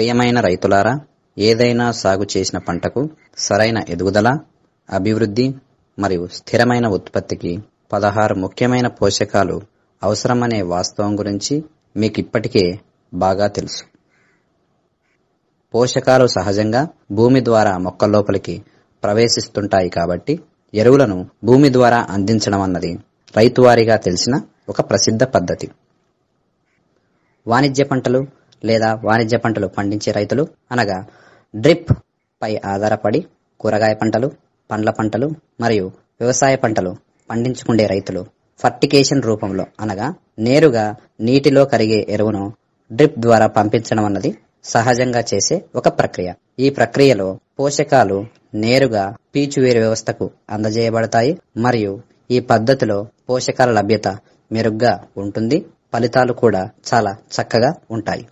ప్రియమైన రైతులారా ఏదైనా సాగు చేసిన పంటకు సరైన ఎదుగుదల అభివృద్ధి మరియు స్థిరమైన ఉత్పత్తికి పదహారు ముఖ్యమైన పోషకాలు అవసరమనే వాస్తవం గురించి మీకు ఇప్పటికే బాగా తెలుసు. పోషకాలు సహజంగా భూమి ద్వారా మొక్క లోపలికి ప్రవేశిస్తుంటాయి కాబట్టి ఎరువులను భూమి ద్వారా అందించడం అన్నది రైతువారీగా తెలిసిన ఒక ప్రసిద్ధ పద్ధతి. వాణిజ్య పంటలు లేదా వాణిజ్య పంటలు పండించే రైతులు అనగా డ్రిప్ పై ఆధారపడి కూరగాయ పంటలు పండ్ల పంటలు మరియు వ్యవసాయ పంటలు పండించుకునే రైతులు ఫర్టికేషన్ రూపంలో అనగా నేరుగా నీటిలో కరిగే ఎరువును డ్రిప్ ద్వారా పంపించడం అన్నది సహజంగా చేసే ఒక ప్రక్రియ. ఈ ప్రక్రియలో పోషకాలు నేరుగా పీచువేరు వ్యవస్థకు అందజేయబడతాయి మరియు ఈ పద్ధతిలో పోషకాల లభ్యత మెరుగ్గా ఉంటుంది ఫలితాలు కూడా చాలా చక్కగా ఉంటాయి.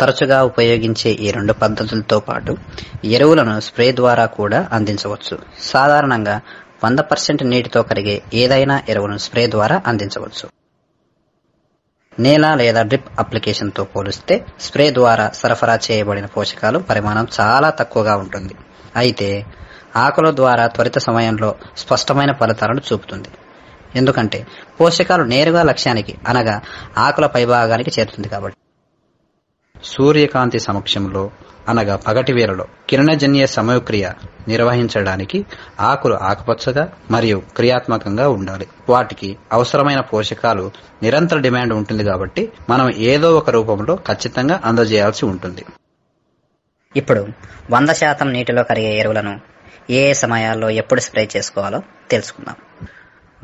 తరచుగా ఉపయోగించే ఈ రెండు పద్ధతులతో పాటు ఎరువులను స్ప్రే ద్వారా కూడా అందించవచ్చు. సాధారణంగా వంద పర్సెంట్ నీటితో కరిగే ఏదైనా ఎరువును స్ప్రే ద్వారా అందించవచ్చు. నేల లేదా డ్రిప్ అప్లికేషన్తో పోలిస్తే స్ప్రే ద్వారా సరఫరా చేయబడిన పోషకాలు పరిమాణం చాలా తక్కువగా ఉంటుంది. అయితే ఆకుల ద్వారా త్వరిత సమయంలో స్పష్టమైన ఫలితాలను చూపుతుంది. ఎందుకంటే పోషకాలు నేరుగా లక్ష్యానికి అనగా ఆకుల పైభాగానికి చేరుతుంది కాబట్టి. సూర్యకాంతి సమక్షంలో అనగా పగటి వేలలో కిరణజన్య సమయక్రియ నిర్వహించడానికి ఆకులు ఆకుపచ్చగా మరియు క్రియాత్మకంగా ఉండాలి. వాటికి అవసరమైన పోషకాలు నిరంతర డిమాండ్ ఉంటుంది కాబట్టి మనం ఏదో ఒక రూపంలో ఖచ్చితంగా అందజేయాల్సి ఉంటుంది. ఇప్పుడు వంద శాతం నీటిలో కరిగే ఎరువులను ఏ ఏ సమయాల్లో ఎప్పుడు స్ప్రే చేసుకోవాలో తెలుసుకుందాం.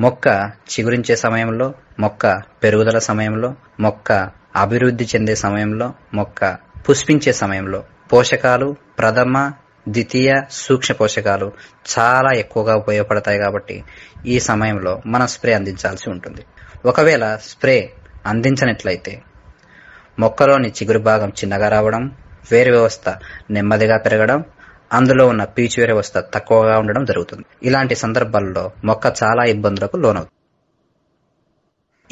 మొక్క చిగురించే సమయంలో మొక్క పెరుగుదల సమయంలో మొక్క అభివృద్ధి చెందే సమయంలో మొక్క పుష్పించే సమయంలో పోషకాలు ప్రథమ ద్వితీయ సూక్ష్మ పోషకాలు చాలా ఎక్కువగా ఉపయోగపడతాయి కాబట్టి ఈ సమయంలో మనం స్ప్రే అందించాల్సి ఉంటుంది. ఒకవేళ స్ప్రే అందించినట్లయితే మొక్కలోని చిగురు భాగం చిన్నగా రావడం వేరు వ్యవస్థ నెమ్మదిగా పెరగడం అందులో ఉన్న పీచు వ్యవస్థ తక్కువగా ఉండడం జరుగుతుంది. ఇలాంటి సందర్భాల్లో మొక్క చాలా ఇబ్బందులకు లోనవుతుంది.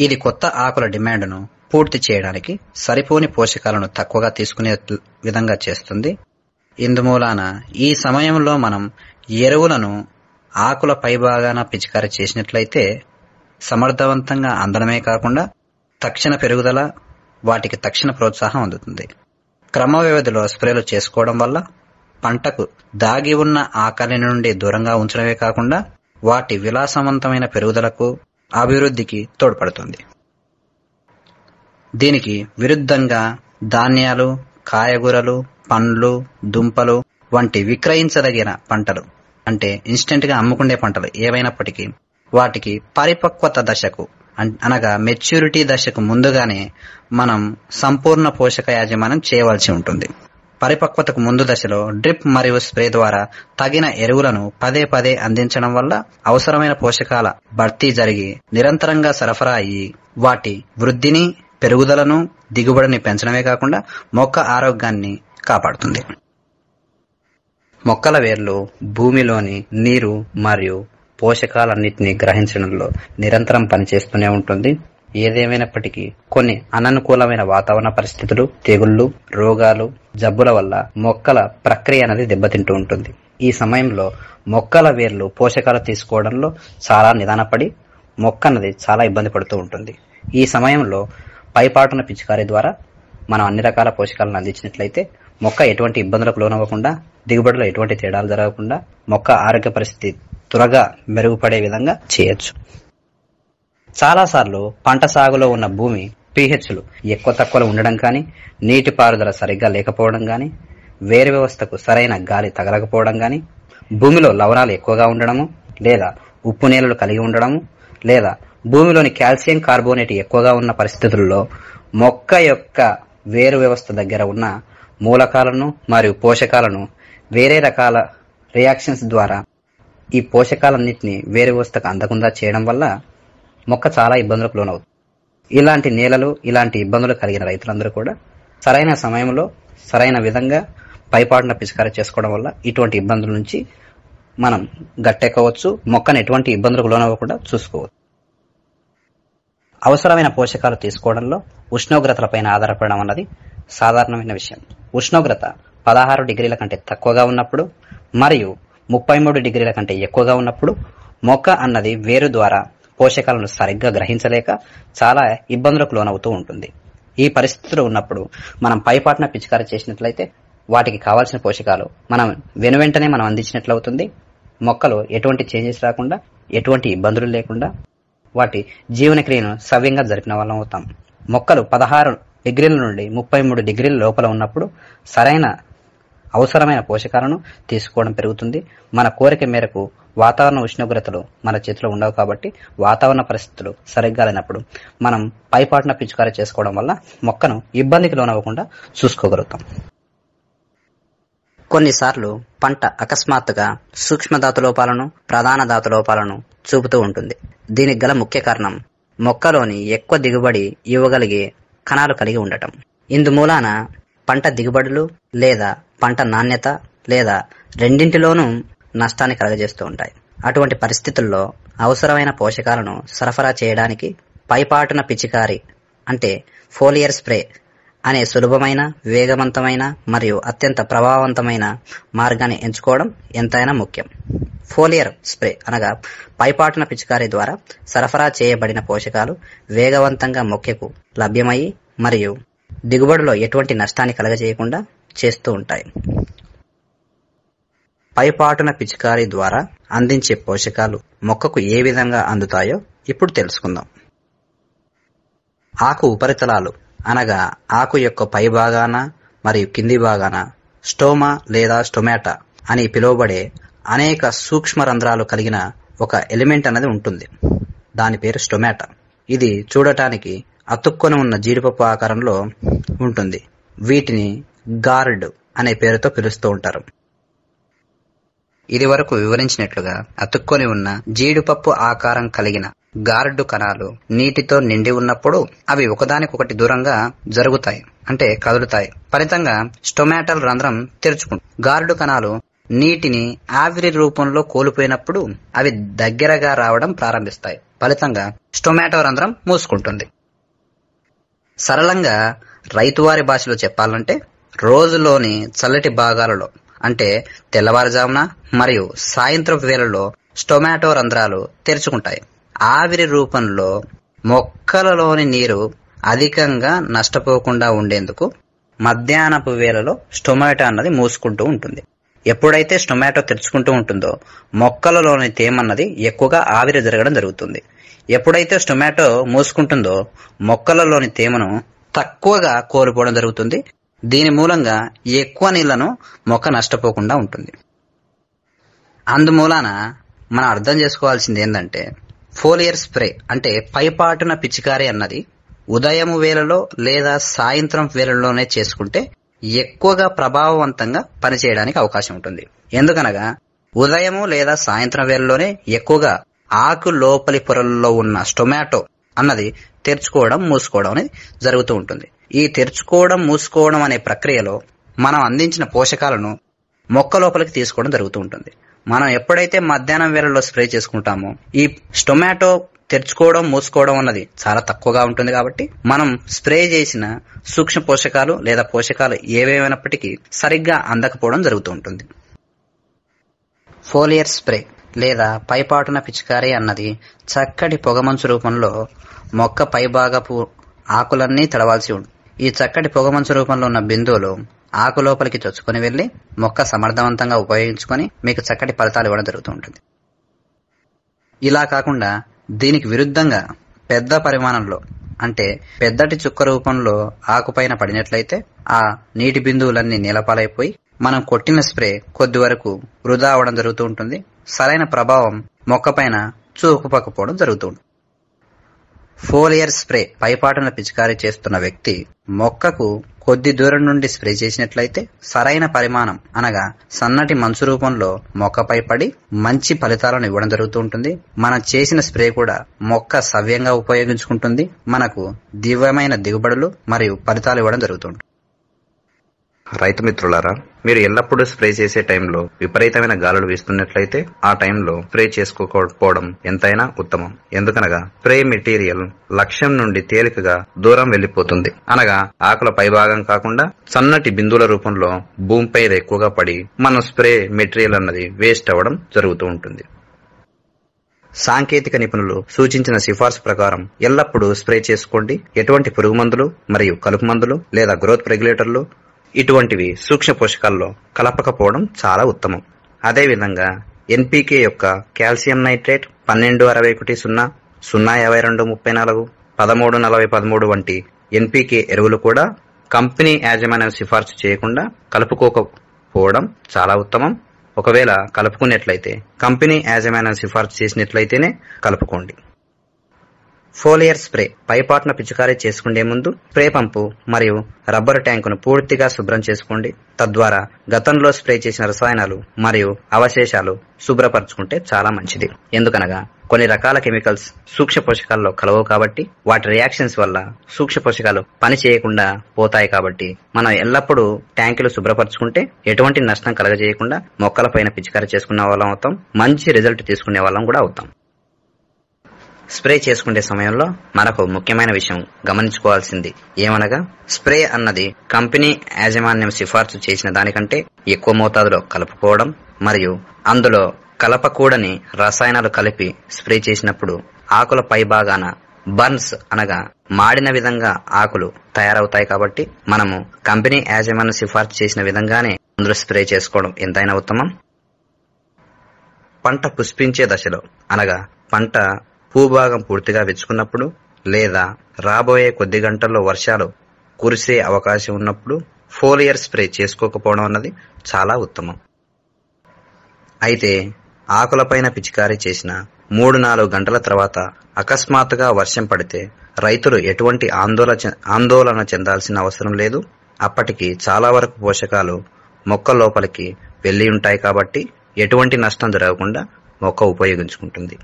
ఇది కొత్త ఆకుల డిమాండ్ను పూర్తి చేయడానికి సరిపోని పోషకాలను తక్కువగా తీసుకునే విధంగా చేస్తుంది. ఇందుమూలాన ఈ సమయంలో మనం ఎరువులను ఆకుల పైభాగాన పిచికారీ చేసినట్లయితే సమర్థవంతంగా అందడమే కాకుండా తక్షణ పెరుగుదల వాటికి తక్షణ ప్రోత్సాహం అందుతుంది. క్రమ వ్యవధిలో స్ప్రేలు చేసుకోవడం వల్ల పంటకు దాగి ఉన్న ఆకలి నుండి దూరంగా ఉంచడమే కాకుండా వాటి విలాసవంతమైన పెరుగుదలకు అభివృద్ధికి తోడ్పడుతుంది. దీనికి విరుద్ధంగా ధాన్యాలు కాయగూరలు పండ్లు దుంపలు వంటి విక్రయించదగిన పంటలు. అంటే ఇన్స్టెంట్గా అమ్ముకునే పంటలు ఏవైనప్పటికీ వాటికి పరిపక్వత దశకు అనగా మెచ్యూరిటీ దశకు ముందుగానే మనం సంపూర్ణ పోషక యాజమాన్యం చేయవలసి ఉంటుంది. పరిపక్వతకు ముందు దశలో డ్రిప్ మరియు స్ప్రే ద్వారా తగిన ఎరువులను పదే పదే అందించడం వల్ల అవసరమైన పోషకాల భర్తీ జరిగి నిరంతరంగా సరఫరా అయ్యి వాటి వృద్ధిని పెరుగుదలను దిగుబడిని పెంచడమే కాకుండా మొక్క ఆరోగ్యాన్ని కాపాడుతుంది. మొక్కల వేర్లు భూమిలోని నీరు మరియు పోషకాలన్నింటినీ గ్రహించడంలో నిరంతరం పనిచేస్తూనే ఉంటుంది. ఏదేమైనప్పటికీ కొన్ని అననుకూలమైన వాతావరణ పరిస్థితులు తెగుళ్ళు రోగాలు జబ్బుల వల్ల మొక్కల ప్రక్రియ అనేది దెబ్బతింటూ ఉంటుంది. ఈ సమయంలో మొక్కల వేర్లు పోషకాలు తీసుకోవడంలో చాలా నిదానపడి మొక్క అన్నది చాలా ఇబ్బంది పడుతూ ఉంటుంది. ఈ సమయంలో పైపాటున పిచికారీ ద్వారా మనం అన్ని రకాల పోషకాలను అందించినట్లయితే మొక్క ఎటువంటి ఇబ్బందులకు లోనవ్వకుండా దిగుబడిలో ఎటువంటి తేడాలు జరగకుండా మొక్క ఆరోగ్య పరిస్థితి త్వరగా మెరుగుపడే విధంగా చేయొచ్చు. చాలాసార్లు పంట సాగులో ఉన్న భూమి పీహెచ్లు ఎక్కువ తక్కువలో ఉండడం కానీ నీటి పారుదల సరిగ్గా లేకపోవడం కానీ వేరు వ్యవస్థకు సరైన గాలి తగలకపోవడం కానీ భూమిలో లవణాలు ఎక్కువగా ఉండడము లేదా ఉప్పు నేలలు కలిగి ఉండడము లేదా భూమిలోని కాల్షియం కార్బోనేట్ ఎక్కువగా ఉన్న పరిస్థితుల్లో మొక్క యొక్క వేరు వ్యవస్థ దగ్గర ఉన్న మూలకాలను మరియు పోషకాలను వేరే రకాల రియాక్షన్స్ ద్వారా ఈ పోషకాలన్నింటినీ వేరు వ్యవస్థకు అందకుండా చేయడం వల్ల మొక్క చాలా ఇబ్బందులకు లోనవుతుంది. ఇలాంటి నేలలు ఇలాంటి ఇబ్బందులు కలిగిన రైతులందరూ కూడా సరైన సమయంలో సరైన విధంగా పైపాటున పిచికారీ చేసుకోవడం వల్ల ఇటువంటి ఇబ్బందుల నుంచి మనం గట్టెక్కవచ్చు మొక్కను ఎటువంటి ఇబ్బందులకు లోనవ్వకుండా చూసుకోవచ్చు. అవసరమైన పోషకాలు తీసుకోవడంలో ఉష్ణోగ్రతలపైన ఆధారపడడం అన్నది సాధారణమైన విషయం. ఉష్ణోగ్రత పదహారు డిగ్రీల కంటే తక్కువగా ఉన్నప్పుడు మరియు ముప్పై మూడు డిగ్రీల కంటే ఎక్కువగా ఉన్నప్పుడు మొక్క అన్నది వేరు ద్వారా పోషకాలను సరిగ్గా గ్రహించలేక చాలా ఇబ్బందులకు లోనవుతూ ఉంటుంది. ఈ పరిస్థితులు ఉన్నప్పుడు మనం పైపాటున పిచికారి చేసినట్లయితే వాటికి కావాల్సిన పోషకాలు మనం వెనువెంటనే మనం అందించినట్లవుతుంది. మొక్కలు ఎటువంటి చేంజెస్ రాకుండా ఎటువంటి ఇబ్బందులు లేకుండా వాటి జీవనక్రియను సవ్యంగా జరిపిన వాళ్ళం అవుతాం. మొక్కలు పదహారు డిగ్రీల నుండి ముప్పై మూడు డిగ్రీల లోపల ఉన్నప్పుడు సరైన అవసరమైన పోషకాలను తీసుకోవడం పెరుగుతుంది. మన కోరిక మేరకు వాతావరణ ఉష్ణోగ్రతలు మన చేతిలో ఉండవు కాబట్టి వాతావరణ పరిస్థితులు సరిగ్గా లేనప్పుడు మనం పైపాటున పిచికారీ చేసుకోవడం వల్ల మొక్కను ఇబ్బందికి లోనవ్వకుండా చూసుకోగలుగుతాం. కొన్నిసార్లు పంట అకస్మాత్తుగా సూక్ష్మధాతు లోపాలను ప్రధాన దాత లోపాలను చూపుతూ ఉంటుంది. దీనికి గల ముఖ్య కారణం మొక్కలోని ఎక్కువ దిగుబడి ఇవ్వగలిగే కణాలు కలిగి ఉండటం. ఇందుమూలాన పంట దిగుబడులు లేదా పంట నాణ్యత లేదా రెండింటిలోనూ నష్టాన్ని కలగజేస్తూ ఉంటాయి. అటువంటి పరిస్థితుల్లో అవసరమైన పోషకాలను సరఫరా చేయడానికి పైపాటున పిచికారి అంటే ఫోలియర్ స్ప్రే అనే సులభమైన వేగవంతమైన మరియు అత్యంత ప్రభావవంతమైన మార్గాన్ని ఎంచుకోవడం ఎంతైనా ముఖ్యం. ఫోలియర్ స్ప్రే అనగా పైపాటున పిచికారీ ద్వారా సరఫరా చేయబడిన పోషకాలు వేగవంతంగా మొక్కకు లభ్యమయ్యి మరియు దిగుబడిలో ఎటువంటి నష్టాన్ని కలగజేయకుండా చేస్తూ ఉంటాయి. పైపాటున పిచికారీ ద్వారా అందించే పోషకాలు మొక్కకు ఏ విధంగా అందుతాయో ఇప్పుడు తెలుసుకుందాం. ఆకు ఉపరితలాలు అనగా ఆకు యొక్క పై భాగాన మరియు కింది భాగాన స్టోమా లేదా స్టొమాటా అని పిలువబడే అనేక సూక్ష్మ రంధ్రాలు కలిగిన ఒక ఎలిమెంట్ అనేది ఉంటుంది. దాని పేరు స్టొమాటా. ఇది చూడటానికి అతుక్కొని ఉన్న జీడిపప్పు ఆకారంలో ఉంటుంది. వీటిని గార్డ్ అనే పేరుతో పిలుస్తూ ఉంటారు. ఇది వరకు వివరించినట్లుగా అతుక్కొని ఉన్న జీడిపప్పు ఆకారం కలిగిన గార్డు కణాలు నీటితో నిండి ఉన్నప్పుడు అవి ఒకదానికొకటి దూరంగా జరుగుతాయి అంటే కదులుతాయి. ఫలితంగా స్టొమాటల్ రంధ్రం తెరుచుకుంటుంది. గార్డు కణాలు నీటిని ఆవిరి రూపంలో కోల్పోయినప్పుడు అవి దగ్గరగా రావడం ప్రారంభిస్తాయి. ఫలితంగా స్టొమాటో రంధ్రం మూసుకుంటుంది. సరళంగా రైతువారి భాషలో చెప్పాలంటే రోజులోని చల్లటి భాగాలలో అంటే తెల్లవారుజామున మరియు సాయంత్రం వేళల్లో స్టొమాటో రంధ్రాలు తెరుచుకుంటాయి. ఆవిరి రూపంలో మొక్కలలోని నీరు అధికంగా నష్టపోకుండా ఉండేందుకు మధ్యాహ్నపు వేళలో స్టొమాటో అన్నది మూసుకుంటూ ఉంటుంది. ఎప్పుడైతే స్టొమాటో తెరుచుకుంటూ ఉంటుందో మొక్కలలోని తేమన్నది ఎక్కువగా ఆవిరి జరగడం జరుగుతుంది. ఎప్పుడైతే స్టొమాటో మూసుకుంటుందో మొక్కలలోని తేమను తక్కువగా కోల్పోవడం జరుగుతుంది. దీని మూలంగా ఎక్కువ నీళ్ళను మొక్క నష్టపోకుండా ఉంటుంది. అందుమూలాన మనం అర్థం చేసుకోవాల్సింది ఏంటంటే ఫోలియర్ స్ప్రే అంటే పైపాటున పిచికారి అన్నది ఉదయం వేళలో లేదా సాయంత్రం వేళల్లోనే చేసుకుంటే ఎక్కువగా ప్రభావవంతంగా పనిచేయడానికి అవకాశం ఉంటుంది. ఎందుకనగా ఉదయము లేదా సాయంత్రం వేళలోనే ఎక్కువగా ఆకు లోపలి పొరల్లో ఉన్న స్టొమాటో అన్నది తెరుచుకోవడం మూసుకోవడం అనేది జరుగుతూ ఉంటుంది. ఈ తెరుచుకోవడం మూసుకోవడం అనే ప్రక్రియలో మనం అందించిన పోషకాలను మొక్క లోపలికి తీసుకోవడం జరుగుతూ ఉంటుంది. మనం ఎప్పుడైతే మధ్యాహ్నం వేళల్లో స్ప్రే చేసుకుంటామో ఈ స్టొమాటో తెరుచుకోవడం మూసుకోవడం అన్నది చాలా తక్కువగా ఉంటుంది కాబట్టి మనం స్ప్రే చేసిన సూక్ష్మ పోషకాలు లేదా పోషకాలు ఏవేమైనప్పటికీ సరిగ్గా అందకపోవడం జరుగుతూ ఉంటుంది. ఫోలియర్ స్ప్రే లేదా పైపాటున పిచికారీ అన్నది చక్కటి పొగమంచు రూపంలో మొక్క పైభాగపు ఆకులన్నీ తడవాల్సి ఉంటుంది. ఈ చక్కటి పొగమంచు రూపంలో ఉన్న బిందువులు ఆకు లోపలికి చొచ్చుకొని వెళ్ళి మొక్క సమర్థవంతంగా ఉపయోగించుకొని మీకు చక్కటి ఫలితాలు ఇవ్వడం జరుగుతూ ఉంటుంది. ఇలా కాకుండా దీనికి విరుద్ధంగా పెద్ద పరిమాణంలో అంటే పెద్దటి చుక్క రూపంలో ఆకుపైన పడినట్లయితే ఆ నీటి బిందువులన్నీ నీలపాలైపోయి మనం కొట్టిన స్ప్రే కొద్ది వరకు వృధా అవడం జరుగుతూ ఉంటుంది. సరైన ప్రభావం మొక్కపైన చూపుపకపోవడం జరుగుతూ ఉంటుంది. ఫోలియర్ స్ప్రే పైపాటున పిచికారీ చేస్తున్న వ్యక్తి మొక్కకు కొద్ది దూరం నుండి స్ప్రే చేసినట్లయితే సరైన పరిమాణం అనగా సన్నటి మంచు రూపంలో మొక్కపై పడి మంచి ఫలితాలను ఇవ్వడం జరుగుతూ ఉంటుంది. మనం చేసిన స్ప్రే కూడా మొక్క సవ్యంగా ఉపయోగించుకుంటుంది. మనకు దివ్యమైన దిగుబడులు మరియు ఫలితాలు ఇవ్వడం జరుగుతుంది రైతు మిత్రులారా మీరు ఎల్లప్పుడూ స్ప్రే చేసే టైంలో విపరీతమైన గాలులు వీస్తున్నట్లయితే ఆ టైంలో స్ప్రే చేసుకోకపోవడం ఎంతైనా ఉత్తమం. ఎందుకనగా స్ప్రే మెటీరియల్ లక్ష్యం నుండి తేలికగా దూరం వెళ్ళిపోతుంది అనగా ఆకుల పైభాగం కాకుండా సన్నటి బిందువుల రూపంలో భూమిపై ఎక్కువగా పడి మన స్ప్రే మెటీరియల్ అన్నది వేస్ట్ అవ్వడం జరుగుతూ ఉంటుంది. సాంకేతిక నిపుణులు సూచించిన సిఫార్సు ప్రకారం ఎల్లప్పుడూ స్ప్రే చేసుకోండి. ఎటువంటి పురుగు మందులు మరియు కలుపు మందులు లేదా గ్రోత్ రెగ్యులేటర్లు ఇటువంటివి సూక్ష్మ పోషకాల్లో కలపకపోవడం చాలా ఉత్తమం. అదేవిధంగా ఎన్పీకే యొక్క కాల్షియం నైట్రేట్ పన్నెండు అరవై ఒకటి సున్నా సున్నా యాభై రెండు ముప్పై నాలుగు పదమూడు నలభై పదమూడు వంటి ఎన్పీకే ఎరువులు కూడా కంపెనీ యాజమాన్యం సిఫార్సు చేయకుండా కలుపుకోకపోవడం చాలా ఉత్తమం. ఒకవేళ కలుపుకున్నట్లయితే కంపెనీ యాజమాన్యం సిఫార్సు చేసినట్లయితేనే కలుపుకోండి. ఫోలియర్ స్ప్రే పైపాట్న పిచికారీ చేసుకునే ముందు స్ప్రే పంపు మరియు రబ్బరు ట్యాంకును పూర్తిగా శుభ్రం చేసుకోండి. తద్వారా గతంలో స్ప్రే చేసిన రసాయనాలు మరియు అవశేషాలు శుభ్రపరచుకుంటే చాలా మంచిది. ఎందుకనగా కొన్ని రకాల కెమికల్స్ సూక్ష్మ పోషకాల్లో కలవవు కాబట్టి వాటి రియాక్షన్స్ వల్ల సూక్ష్మ పోషకాలు పని చేయకుండా పోతాయి కాబట్టి మనం ఎల్లప్పుడూ ట్యాంకులు శుభ్రపరచుకుంటే ఎటువంటి నష్టం కలగజేయకుండా మొక్కలపైన పిచికారీ చేసుకునే వాళ్ళం అవుతాం. మంచి రిజల్ట్ తీసుకునే వాళ్ళం కూడా అవుతాం. స్ప్రే చేసుకునే సమయంలో మనకు ముఖ్యమైన విషయం గమనించుకోవాల్సింది ఏమనగా స్ప్రే అన్నది కంపెనీ యాజమాన్యం సిఫార్సు చేసిన దానికంటే ఎక్కువ మోతాదులో కలుపుకోవడం మరియు అందులో కలపకూడని రసాయనాలు కలిపి స్ప్రే చేసినప్పుడు ఆకుల పై భాగాన బర్న్స్ అనగా మాడిన విధంగా ఆకులు తయారవుతాయి కాబట్టి మనము కంపెనీ యాజమాన్యం సిఫార్సు చేసిన విధంగానే అందులో స్ప్రే చేసుకోవడం ఎంతైనా ఉత్తమం. పంట పుష్పించే దశలో అనగా పంట భూభాగం పూర్తిగా విచ్చుకున్నప్పుడు లేదా రాబోయే కొద్ది గంటల్లో వర్షాలు కురిసే అవకాశం ఉన్నప్పుడు ఫోలియర్ స్ప్రే చేసుకోకపోవడం అన్నది చాలా ఉత్తమం. అయితే ఆకులపైన పిచికారీ చేసిన మూడు నాలుగు గంటల తర్వాత అకస్మాత్తుగా వర్షం పడితే రైతులు ఎటువంటి ఆందోళన ఆందోళన చెందాల్సిన అవసరం లేదు. అప్పటికి చాలా వరకు పోషకాలు మొక్క లోపలికి వెళ్ళి ఉంటాయి కాబట్టి ఎటువంటి నష్టం జరగకుండా మొక్క ఉపయోగించుకుంటుంది.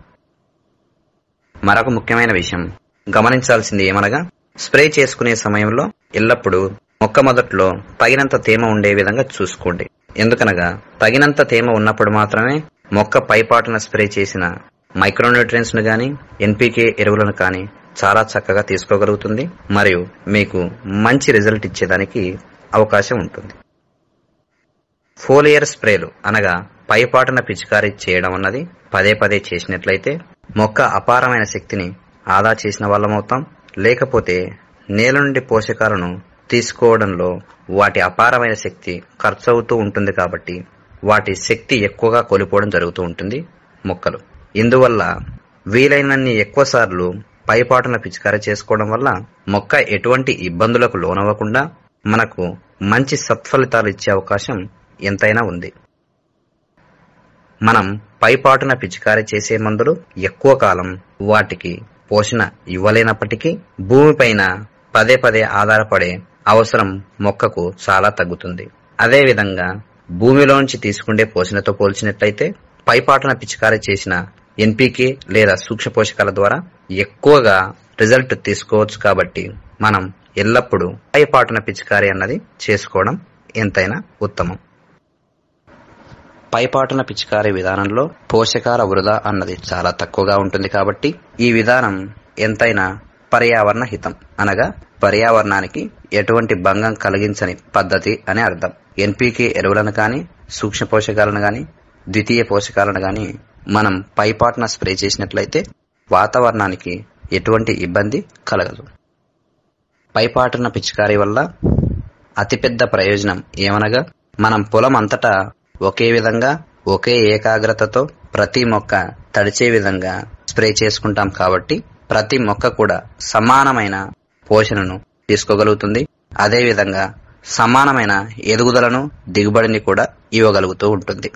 మరొక ముఖ్యమైన విషయం. గమనించాల్సింది ఏమనగా స్ప్రే చేసుకునే సమయంలో ఎల్లప్పుడూ మొక్క మొదట్లో తగినంత తేమ ఉండే విధంగా చూసుకోండి. ఎందుకనగా తగినంత తేమ ఉన్నప్పుడు మాత్రమే మొక్క పైపాటున స్ప్రే చేసిన మైక్రోన్యూట్రియన్స్ను గాని ఎన్పీకే ఎరువులను కానీ చాలా చక్కగా తీసుకోగలుగుతుంది మరియు మీకు మంచి రిజల్ట్ ఇచ్చేదానికి అవకాశం ఉంటుంది. ఫోలియర్ స్ప్రేలు అనగా పైపాటున పిచికారీ చేయడం అన్నది పదే పదే చేసినట్లయితే మొక్క అపారమైన శక్తిని ఆదా చేసిన వాళ్ళమవుతాం. లేకపోతే నేల నుండి పోషకాలను తీసుకోవడంలో వాటి అపారమైన శక్తి ఖర్చు అవుతూ ఉంటుంది కాబట్టి వాటి శక్తి ఎక్కువగా కోల్పోవడం జరుగుతూ ఉంటుంది మొక్కలు. ఇందువల్ల వీలైనన్ని ఎక్కువసార్లు పైపాటున పిచికారీ చేసుకోవడం వల్ల మొక్క ఎటువంటి ఇబ్బందులకు లోనవ్వకుండా మనకు మంచి సత్ఫలితాలు ఇచ్చే అవకాశం ఎంతైనా ఉంది. మనం పైపాటున పిచికారీ చేసే మందులు ఎక్కువ కాలం వాటికి పోషణ ఇవ్వలేనప్పటికీ భూమిపైన పదే పదే ఆధారపడే అవసరం మొక్కకు చాలా తగ్గుతుంది. అదేవిధంగా భూమిలోంచి తీసుకుండే పోషణతో పోల్చినట్లయితే పైపాటున పిచికారీ చేసిన ఎన్పీకే లేదా సూక్ష్మ పోషకాల ద్వారా ఎక్కువగా రిజల్ట్ తీసుకోవచ్చు కాబట్టి మనం ఎల్లప్పుడూ పైపాటున పిచికారీ అన్నది చేసుకోవడం ఎంతైనా ఉత్తమం. పైపాటున పిచికారీ విధానంలో పోషకాల వృధా అన్నది చాలా తక్కువగా ఉంటుంది కాబట్టి ఈ విధానం ఎంతైనా పర్యావరణ హితం. అనగా పర్యావరణానికి ఎటువంటి భంగం కలిగించని పద్ధతి అని అర్థం. ఎన్పీకే ఎరువులను కానీ సూక్ష్మ పోషకాలను కానీ ద్వితీయ పోషకాలను కానీ మనం పైపాటున స్ప్రే చేసినట్లయితే వాతావరణానికి ఎటువంటి ఇబ్బంది కలగదు. పైపాటున పిచికారీ వల్ల అతిపెద్ద ప్రయోజనం ఏమనగా మనం పొలం అంతటా ఒకే విధంగా ఒకే ఏకాగ్రతతో ప్రతి మొక్క తడిచే విధంగా స్ప్రే చేసుకుంటాం కాబట్టి ప్రతి మొక్క కూడా సమానమైన పోషణను తీసుకోగలుగుతుంది. అదేవిధంగా సమానమైన ఎదుగుదలను దిగుబడిని కూడా ఇవ్వగలుగుతూ ఉంటుంది.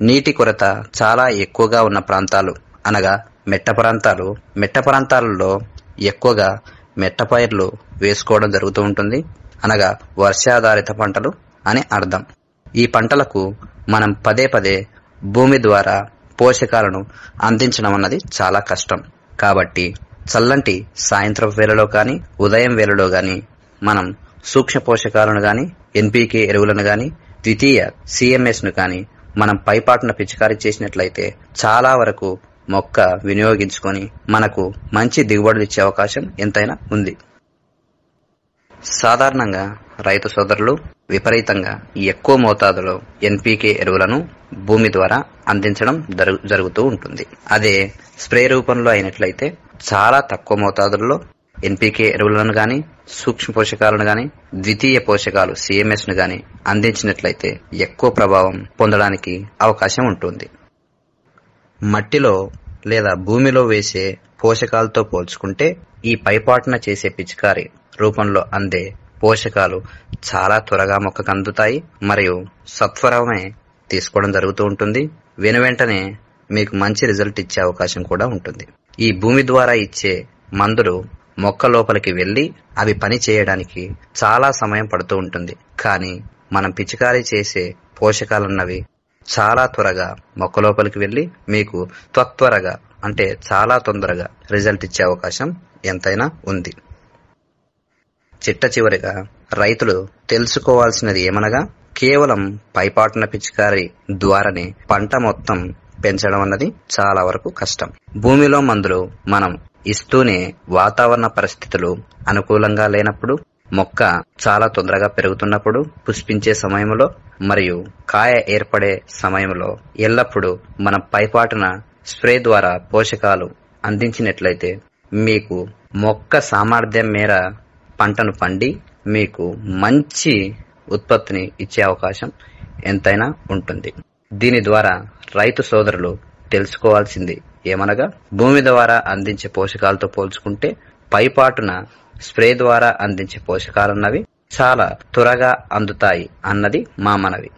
నీటి కొరత చాలా ఎక్కువగా ఉన్న ప్రాంతాలు అనగా మెట్ట ప్రాంతాలు. మెట్ట ప్రాంతాలలో ఎక్కువగా మెట్ట పైర్లు వేసుకోవడం జరుగుతూ ఉంటుంది. అనగా వర్షాధారిత పంటలు అని అర్థం. ఈ పంటలకు మనం పదే పదే భూమి ద్వారా పోషకాలను అందించడం అన్నది చాలా కష్టం. కాబట్టి చల్లంటి సాయంత్రం వేళలో కానీ ఉదయం వేళలో కానీ మనం సూక్ష్మ పోషకాలను కానీ ఎన్పీకే ఎరువులను కానీ ద్వితీయ సిఎంఎస్ను కానీ మనం పైపాటున పిచికారీ చేసినట్లయితే చాలా వరకు మొక్క వినియోగించుకొని మనకు మంచి దిగుబడులు ఇచ్చే అవకాశం ఎంతైనా ఉంది. సాధారణంగా రైతు సోదరులు విపరీతంగా ఎక్కువ మోతాదులో ఎన్పీకే ఎరువులను భూమి ద్వారా అందించడం జరుగుతూ ఉంటుంది. అదే స్ప్రే రూపంలో అయినట్లయితే చాలా తక్కువ మోతాదుల్లో ఎన్పీకే ఎరువులను గాని సూక్ష్మ పోషకాలను గాని ద్వితీయ పోషకాలు సిఎంఎస్ను గాని అందించినట్లయితే ఎక్కువ ప్రభావం పొందడానికి అవకాశం ఉంటుంది. మట్టిలో లేదా భూమిలో వేసే పోషకాలతో పోల్చుకుంటే ఈ పైపాటున చేసే పిచికారి రూపంలో అందే పోషకాలు చాలా త్వరగా మొక్కకు అందుతాయి మరియు సత్వరమే తీసుకోవడం జరుగుతూ ఉంటుంది. వెను వెంటనే మీకు మంచి రిజల్ట్ ఇచ్చే అవకాశం కూడా ఉంటుంది. ఈ భూమి ద్వారా ఇచ్చే మందులు మొక్క లోపలికి వెళ్ళి అవి పని చేయడానికి చాలా సమయం పడుతూ ఉంటుంది. కానీ మనం పిచికారీ చేసే పోషకాలున్నవి చాలా త్వరగా మొక్క లోపలికి వెళ్ళి మీకు త్వరగా అంటే చాలా తొందరగా రిజల్ట్ ఇచ్చే అవకాశం ఎంతైనా ఉంది. చిట్ట చివరిగా రైతులు తెలుసుకోవాల్సినది ఏమనగా కేవలం పైపాటున పిచికారి ద్వారానే పంట మొత్తం పెంచడం అన్నది చాలా వరకు కష్టం. భూమిలో మందులు మనం ఇస్తూనే వాతావరణ పరిస్థితులు అనుకూలంగా లేనప్పుడు మొక్క చాలా తొందరగా పెరుగుతున్నప్పుడు పుష్పించే సమయంలో మరియు కాయ ఏర్పడే సమయంలో ఎల్లప్పుడూ మనం పైపాటున స్ప్రే ద్వారా పోషకాలు అందించినట్లయితే మీకు మొక్క సామర్థ్యం మేర పంటను పండి మీకు మంచి ఉత్పత్తిని ఇచ్చే అవకాశం ఎంతైనా ఉంటుంది. దీని ద్వారా రైతు సోదరులు తెలుసుకోవాల్సింది ఏమనగా భూమి ద్వారా అందించే పోషకాలతో పోల్చుకుంటే పైపాటున స్ప్రే ద్వారా అందించే పోషకాలున్నవి చాలా త్వరగా అందుతాయి అన్నది మా మనవి.